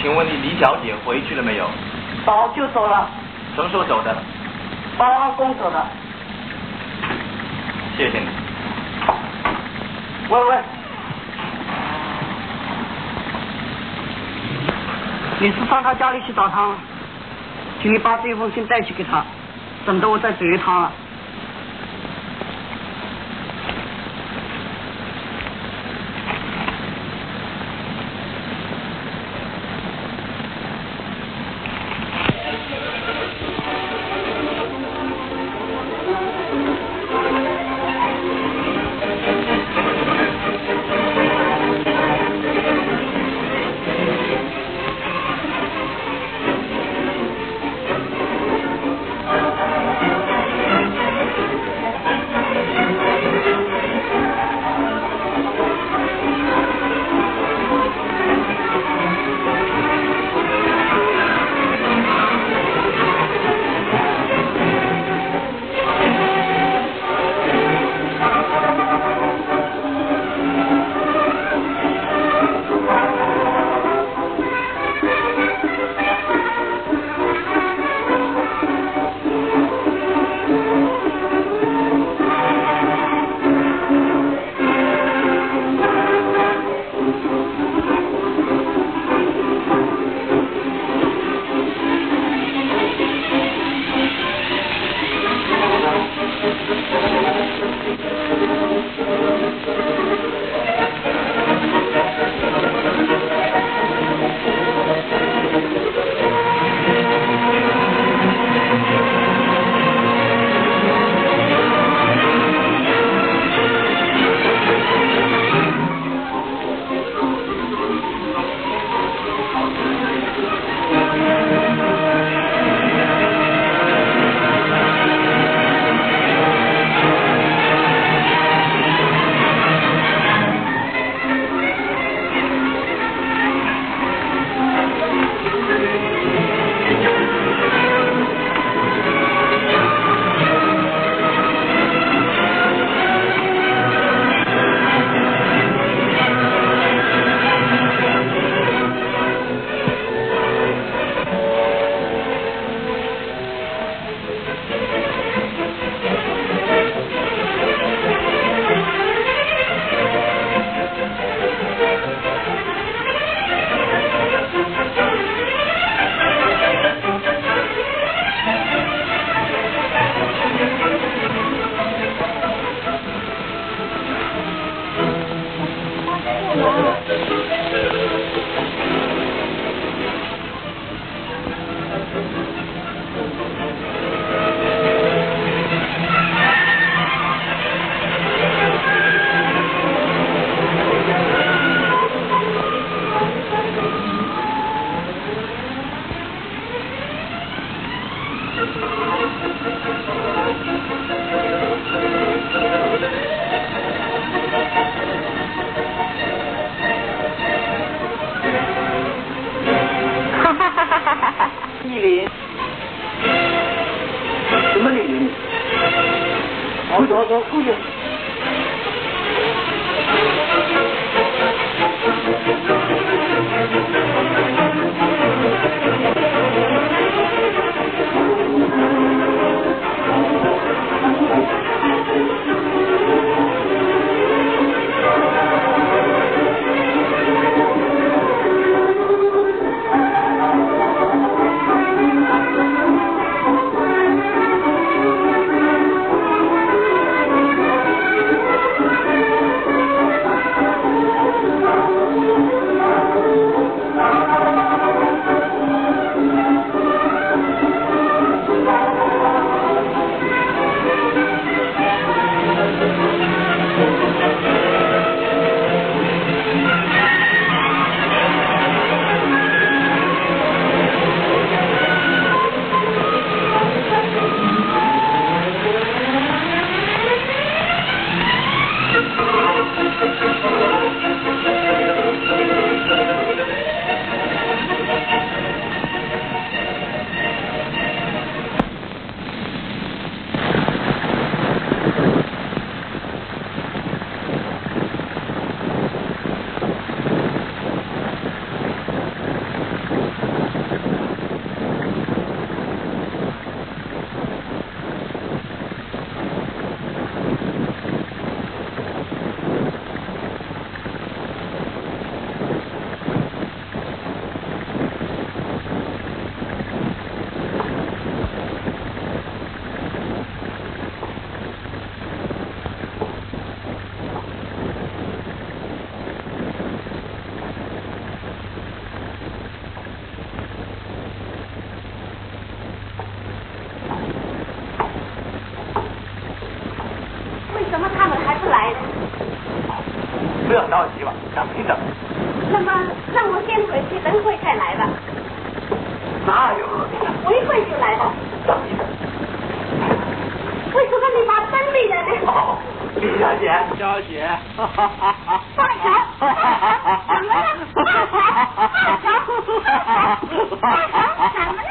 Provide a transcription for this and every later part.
请问你李小姐回去了没有？早就走了，什么时候走的？八阿公走的。谢谢你。喂喂，你是上他家里去找他吗？请你把这封信带去给他，省得我再追他了。着急吧，等一等。那么让我先回去，等会再来吧。哪有？我一会就来吧。等一等。为什么你把灯灭了呢？哦，李小姐，小姐，大乔，怎么了？大乔，大乔，怎么了？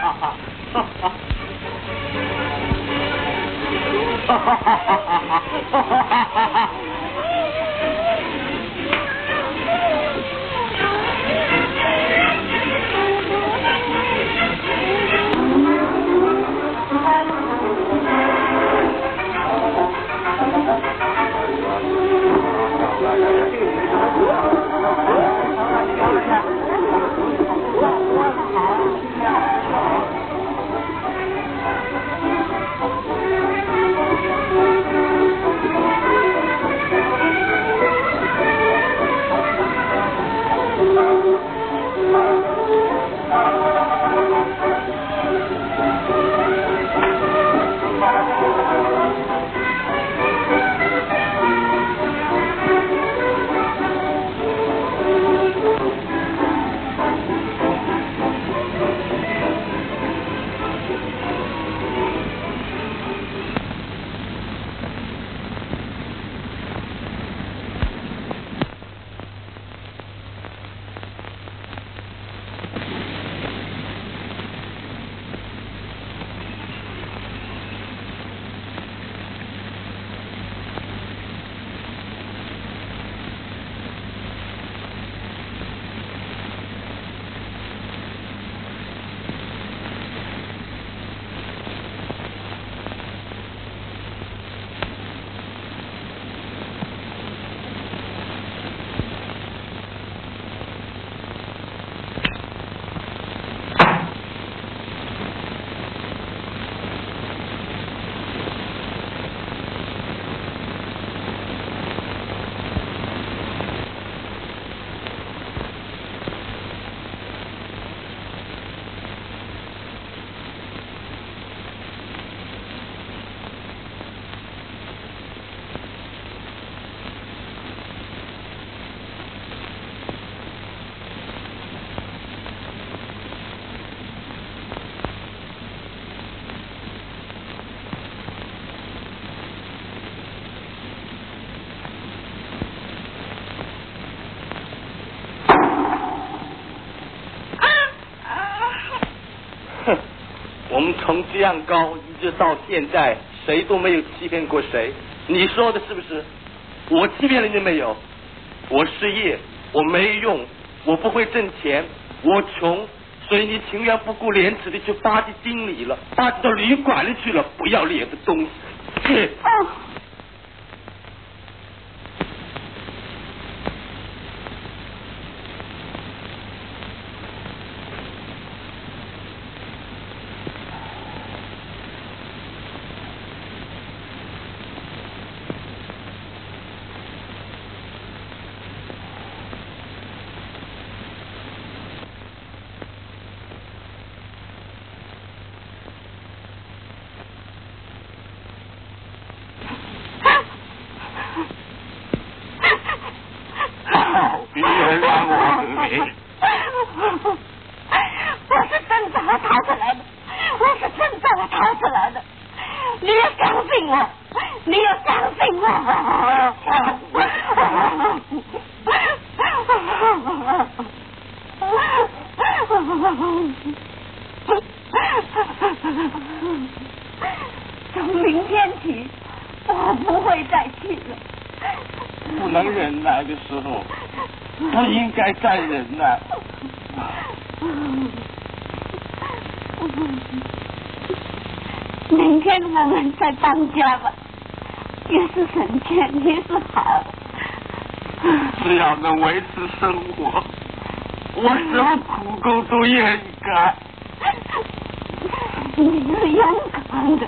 哼，我们从这样高一直到现在，谁都没有欺骗过谁。你说的是不是？我欺骗了你没有？我失业，我没用，我不会挣钱，我穷，所以你情愿不顾廉耻的去巴结经理了，巴结到旅馆里去了，不要脸的东西。哼，原谅我美我是真正的逃出来的，我是真正的逃出来的。你要相信我，你要相信我。从明天起，我不会再去了。不能忍耐的时候，不应该再忍耐。明天我们再当家吧，也是省钱，也是好。只要能维持生活，我什么苦工都愿意干。你是勇敢的。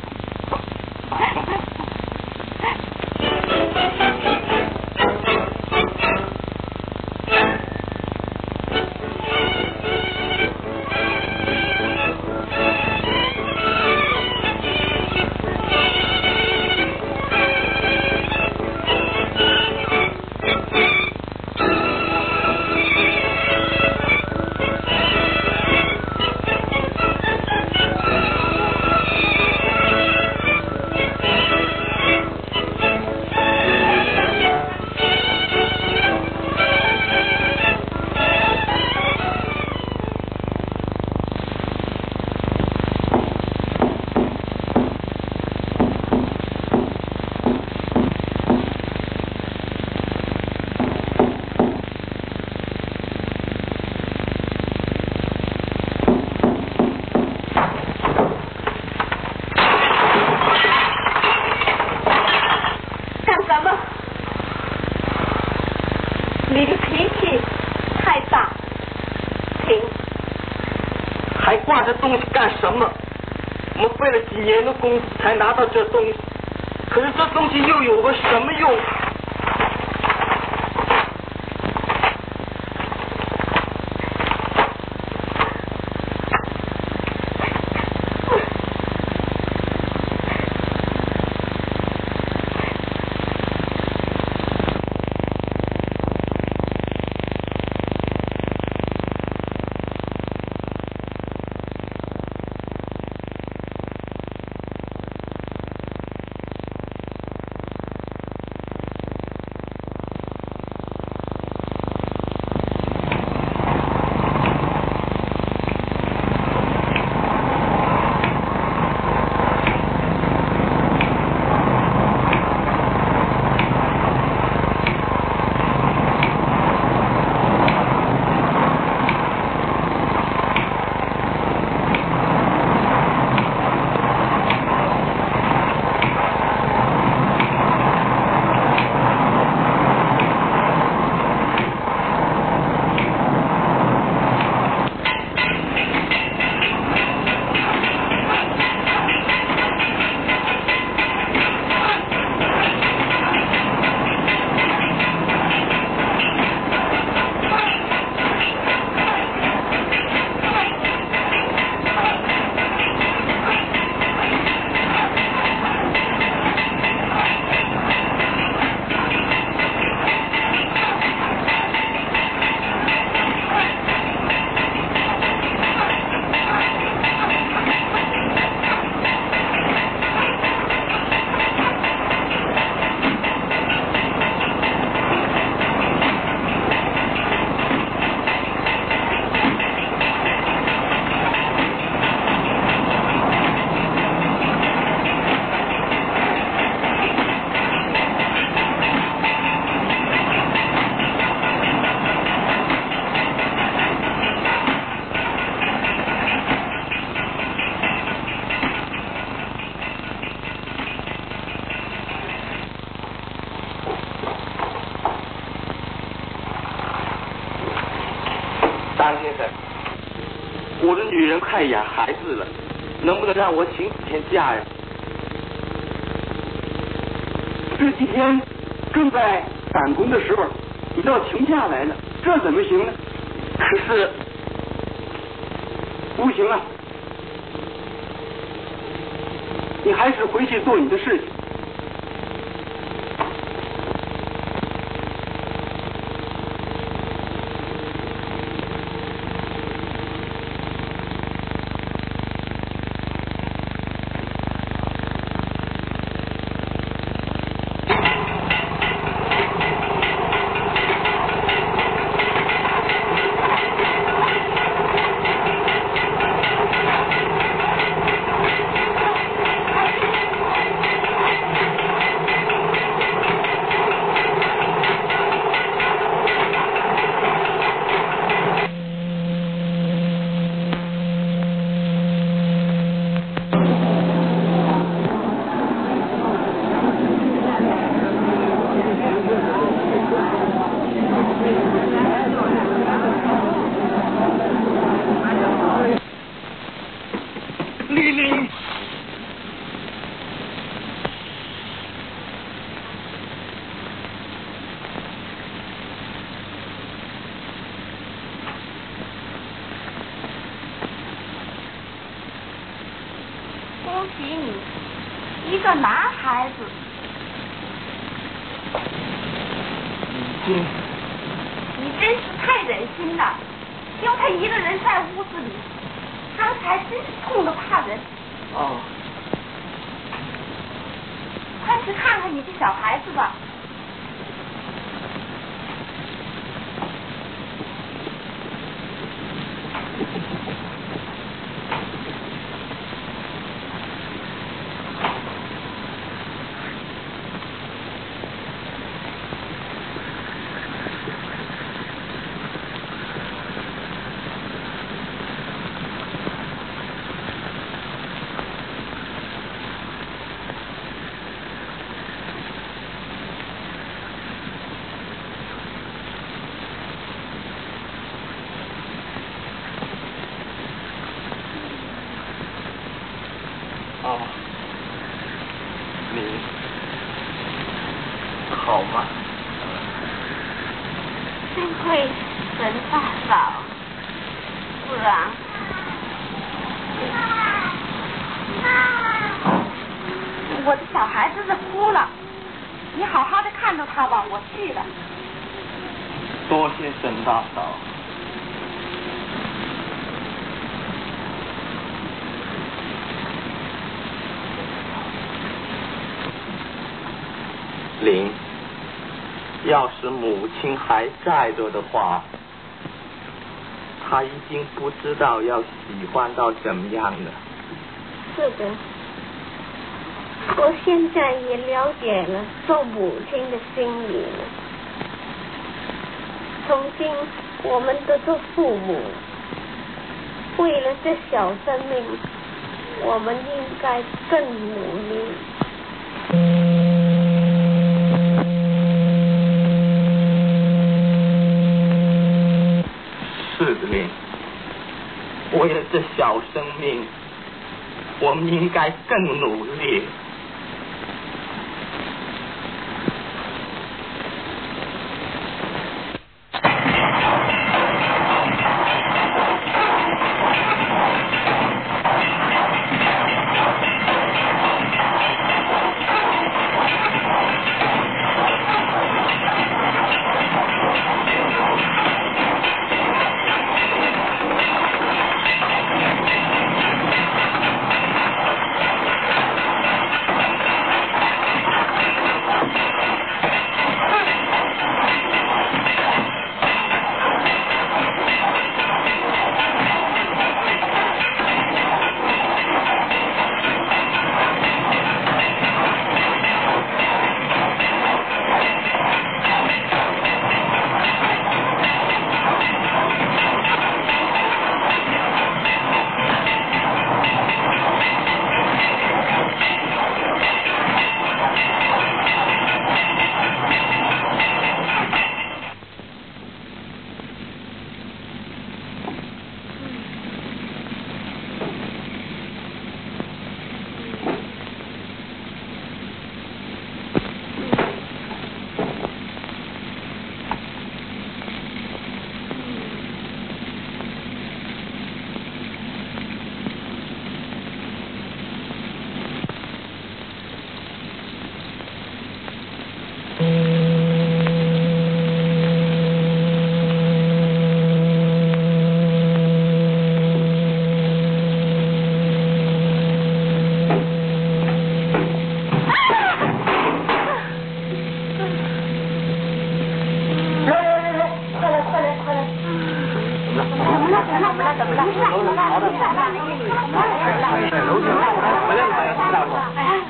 才拿到这东西，可是这东西又有个什么用？我的女人快养孩子了，能不能让我请几天假呀？这几天正在赶工的时候，你倒请假来了，这怎么行呢？可是不行啊！你还是回去做你的事情。恭喜你，一个男孩子。你真是太忍心了，丢他一个人在屋子里，刚才真是痛的怕人。哦，快去看看你的小孩子吧。我的小孩子是哭了，你好好的看着他吧，我去了。多谢沈大嫂。林，要是母亲还在着的话，她已经不知道要喜欢到怎么样了。是的，我现在也了解了做母亲的心理了。从今我们都做父母，为了这小生命，我们应该更努力。是的，为了这小生命，我们应该更努力。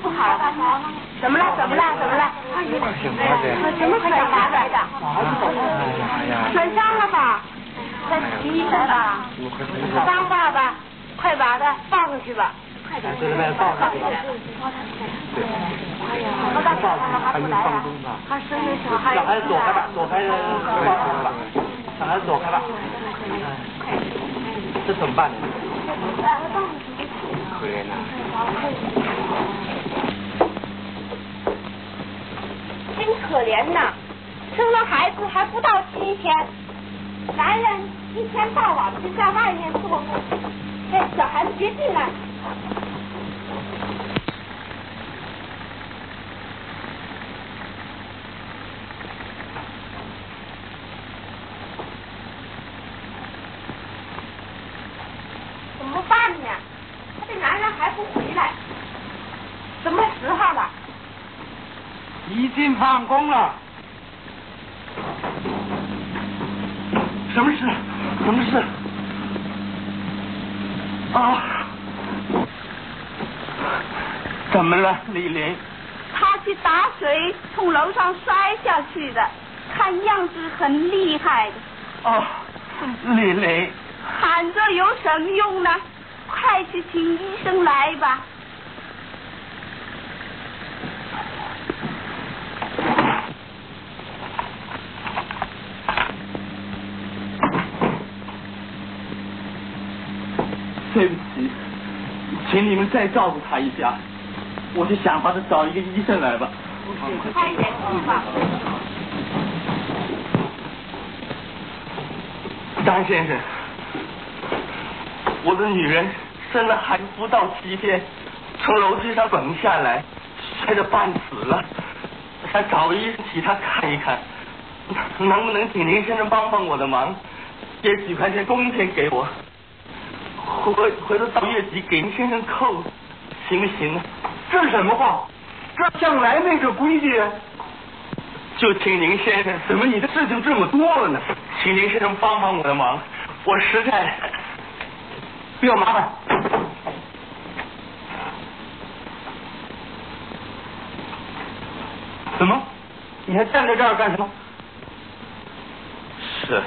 不好了，怎么了？怎么了？怎么了？怎么会打来的？损伤了吧？快去医生吧。张爸爸，快把他抱上去吧。快点。抱上去。哎呀，我大小孩？子躲开吧，躲开，小孩子躲开吧。这怎么办呢？可怜呐。真可怜呐，生了孩子还不到七天，男人一天到晚就在外面做工，这小孩子别进来。怎么办呢？他这男人还不回来，什么时候了？已经放工了。什么事？什么事？啊！怎么了，李玲？他去打水，从楼上摔下去的，看样子很厉害的。哦，李玲，喊着有什么用呢？快去请医生来吧。对不起，请你们再照顾他一下，我就想法子找一个医生来吧。快一点，爸。张先生，我的女人生了还不到七天，从楼梯上滚下来，摔得半死了，想找医生替她看一看，能不能请林先生帮帮我的忙，借几块钱工钱给我，回回头到月底给您先生扣，行不行啊？这是什么话？这向来那个规矩。就请您先生，怎么你的事情这么多了呢？请您先生帮帮我的忙，我实在不要麻烦。怎么？你还站在这儿干什么？是。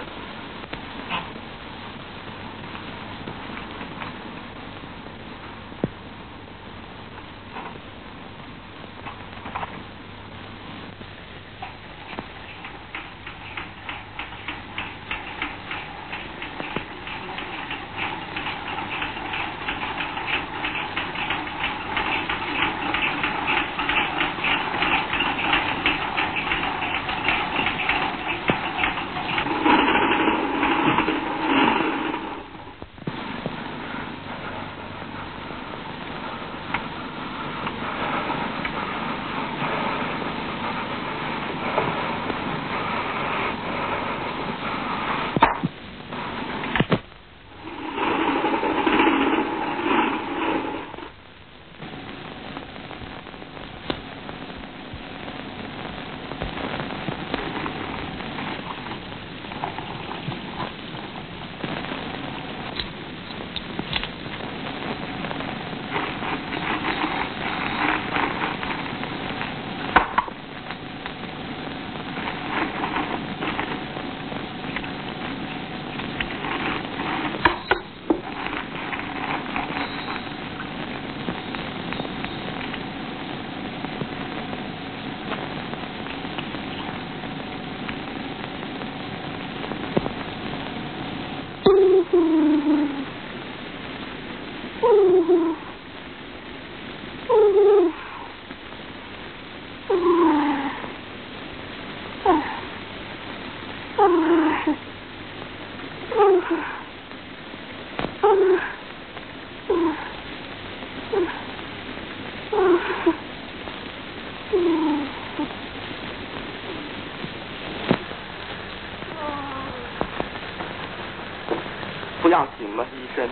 什么，医生？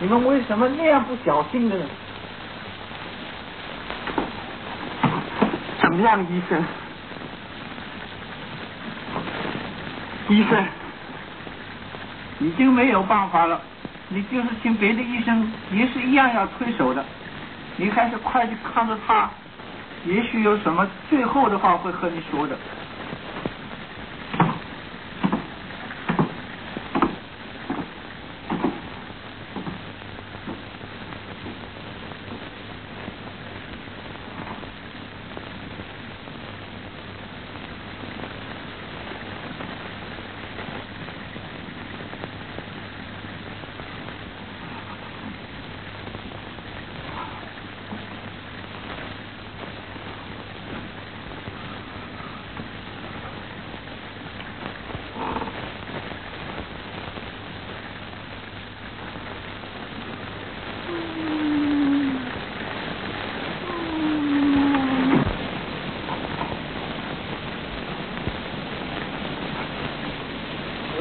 你为什么那样不小心的呢？怎么样，医生？医生，已经没有办法了，你就是请别的医生也是一样要推手的。你还是快去看着他，也许有什么最后的话会和你说的。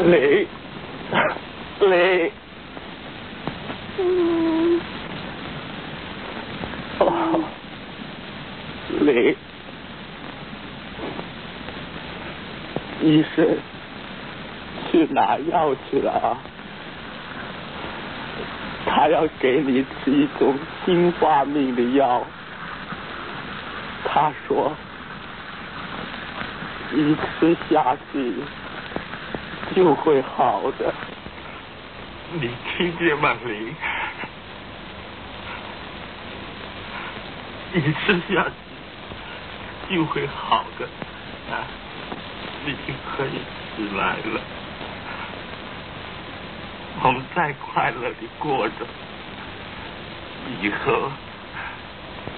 李，李，哦，李，医生药去了啊？他要给你吃一种新发明的药。他说，一吃下去就会好的。你听见吗，林？一吃下去就会好的啊！你就可以起来了。我们再快乐的过着，以后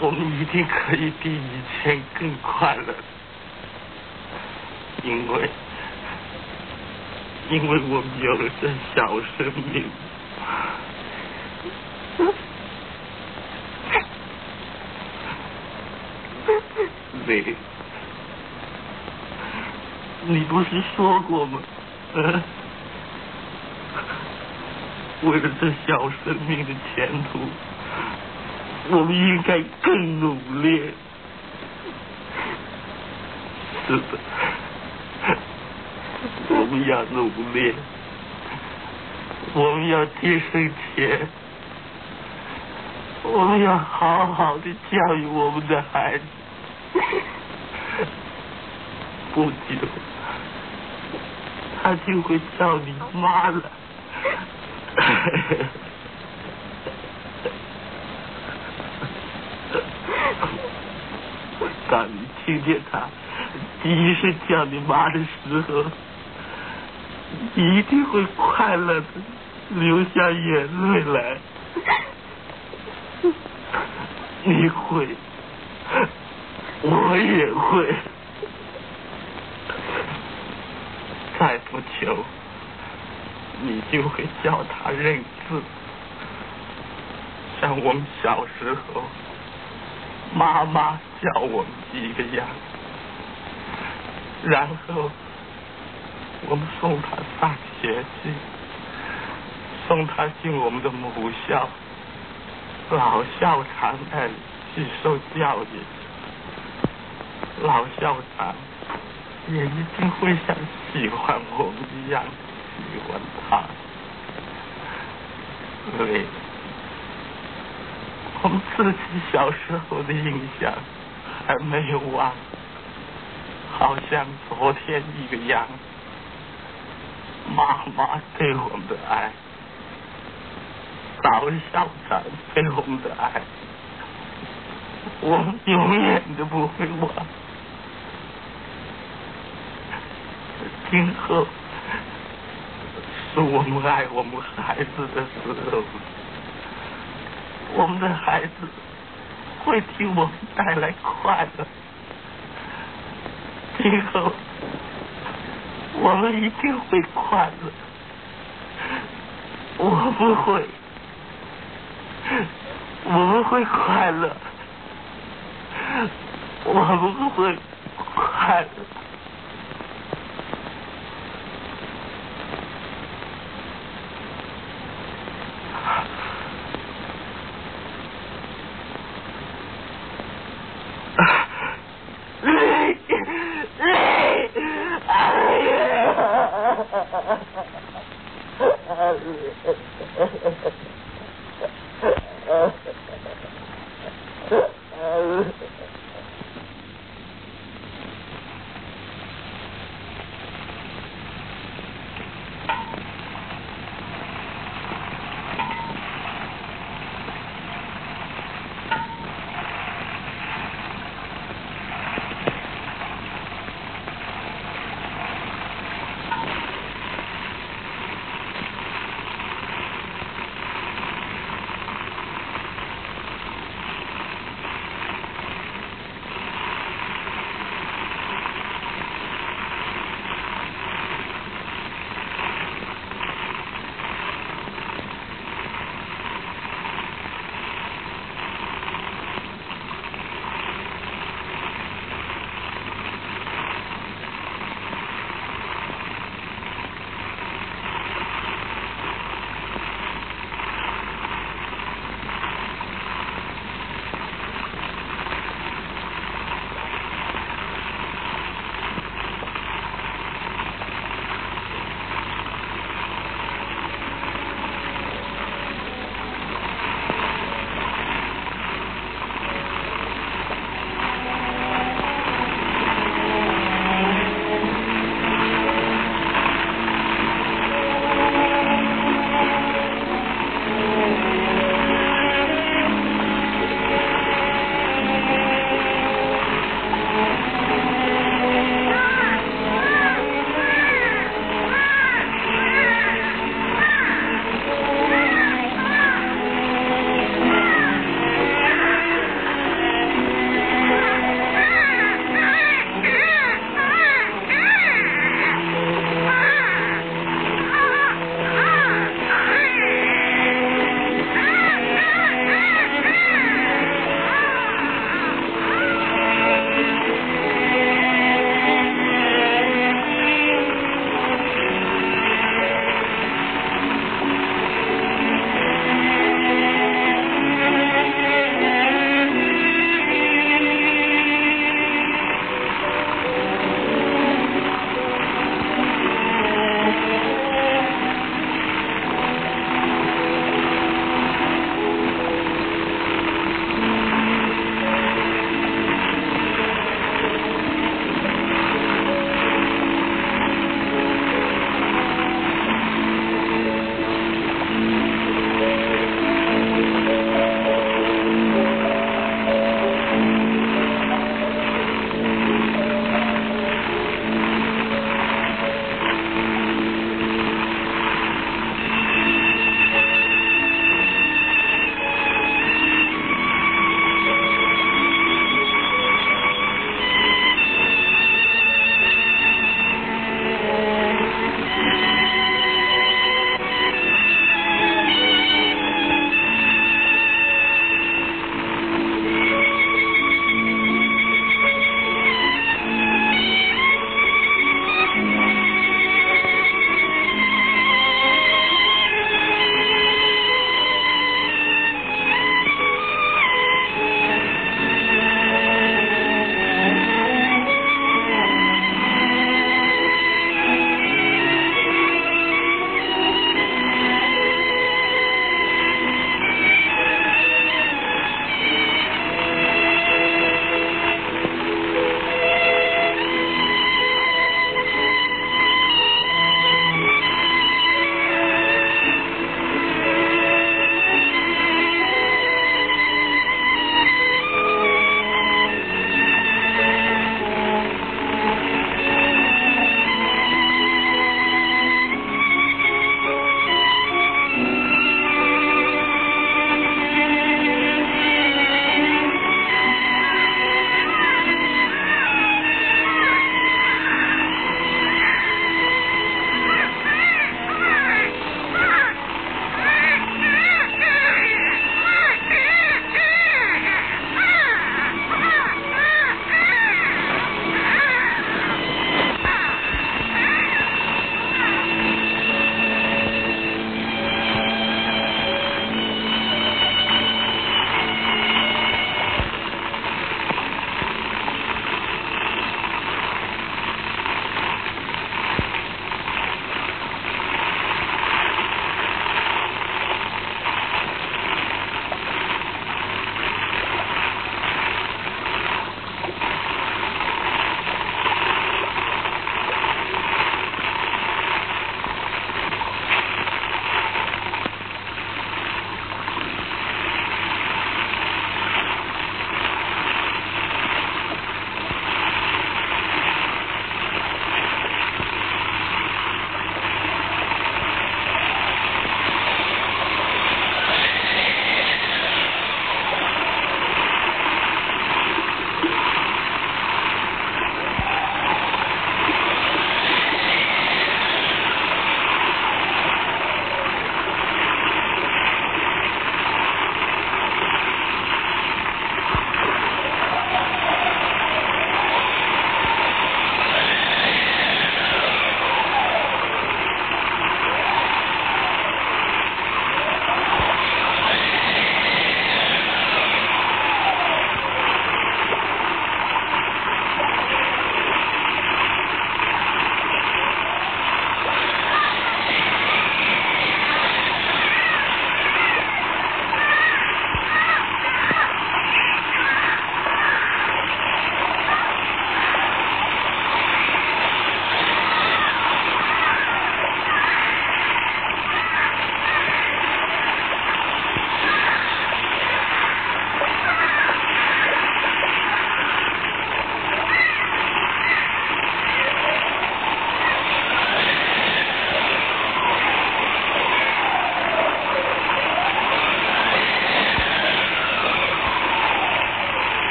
我们一定可以比以前更快乐，因为因为我们有了这小生命。你，你不是说过吗？嗯。为了这小生命的前途，我们应该更努力。是的，我们要努力，我们要节省钱，我们要好好的教育我们的孩子。不久，他就会叫你妈了。当你听见他第一声叫你妈的时候，一定会快乐的流下眼泪来。你会，我也会。再不求。你就会叫他认字，像我们小时候妈妈教我们一个样。然后我们送他上学去，送他进我们的母校老校长那里去受教育。老校长也一定会像喜欢我们一样。喜欢他，因为我们自己小时候的印象还没有忘，好像昨天一个样。妈妈对我们的爱，老校长对我们的爱，我们永远都不会忘。今后。我们爱我们孩子的时候，我们的孩子会替我们带来快乐。今后我们一定会快乐，我们会，我们会快乐，我们会快乐。